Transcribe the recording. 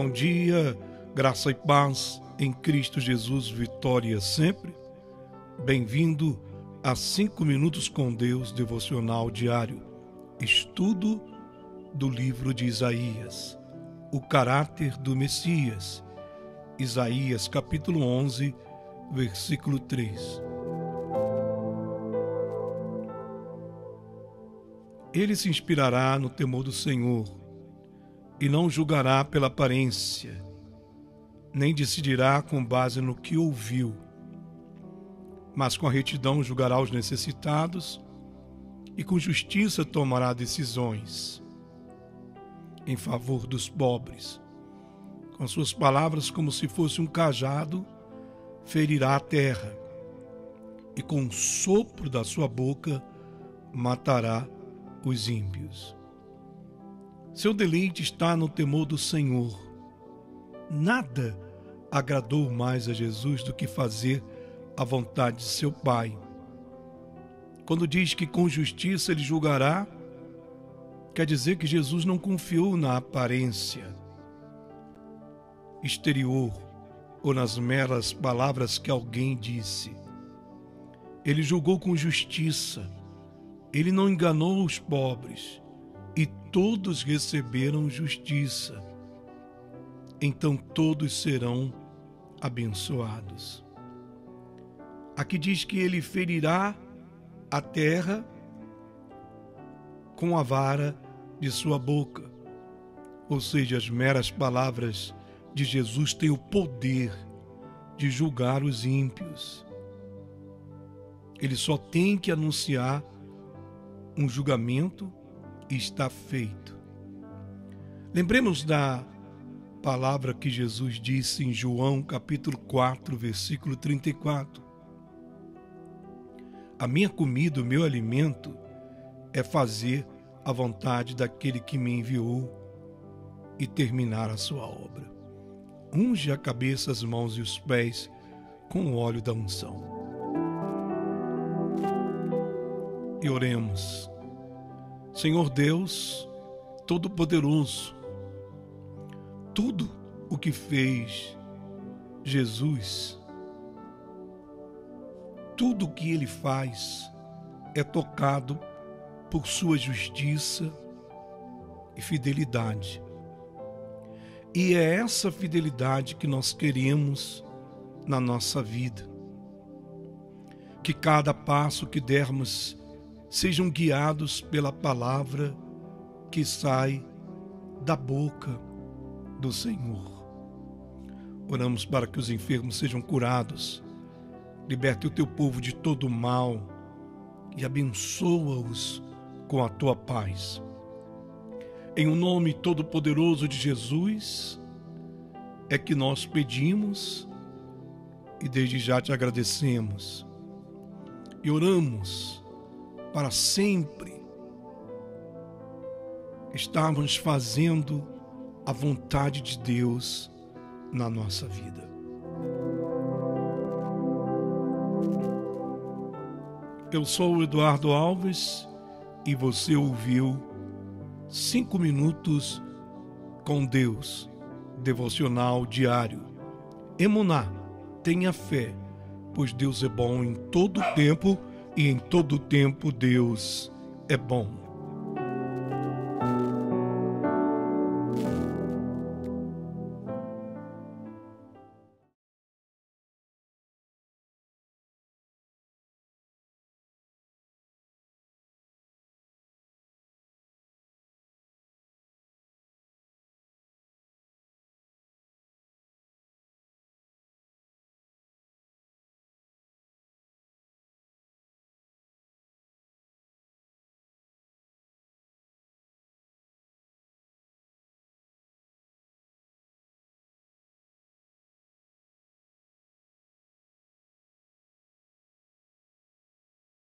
Bom dia, graça e paz em Cristo Jesus, vitória sempre. Bem-vindo a 5 Minutos com Deus devocional diário, estudo do livro de Isaías, o caráter do Messias. Isaías capítulo 11, versículo 3. Ele se inspirará no temor do Senhor e não julgará pela aparência, nem decidirá com base no que ouviu, mas com a retidão julgará os necessitados e com justiça tomará decisões em favor dos pobres. Com suas palavras, como se fosse um cajado, ferirá a terra, e com o sopro da sua boca matará os ímpios. Seu deleite está no temor do Senhor. Nada agradou mais a Jesus do que fazer a vontade de seu Pai. Quando diz que com justiça ele julgará, quer dizer que Jesus não confiou na aparência exterior ou nas meras palavras que alguém disse. Ele julgou com justiça. Ele não enganou os pobres e todos receberam justiça. Então todos serão abençoados. Aqui diz que ele ferirá a terra com a vara de sua boca. Ou seja, as meras palavras de Jesus têm o poder de julgar os ímpios. Ele só tem que anunciar um julgamento está feito. Lembremos da palavra que Jesus disse em João capítulo 4, versículo 34. A minha comida, o meu alimento é fazer a vontade daquele que me enviou e terminar a sua obra. Unge a cabeça, as mãos e os pés com o óleo da unção. E oremos. Senhor Deus Todo-Poderoso, tudo o que fez Jesus, tudo o que ele faz é tocado por sua justiça e fidelidade. E é essa fidelidade que nós queremos na nossa vida. Que cada passo que dermos sejam guiados pela palavra que sai da boca do Senhor. Oramos para que os enfermos sejam curados, liberte o teu povo de todo mal e abençoa-os com a tua paz. Em o um nome todo-poderoso de Jesus, é que nós pedimos e desde já te agradecemos e oramos para sempre estarmos fazendo a vontade de Deus na nossa vida. Eu sou o Eduardo Alves e você ouviu cinco minutos com Deus, devocional diário. Emuná, tenha fé, pois Deus é bom em todo tempo e em todo tempo Deus é bom.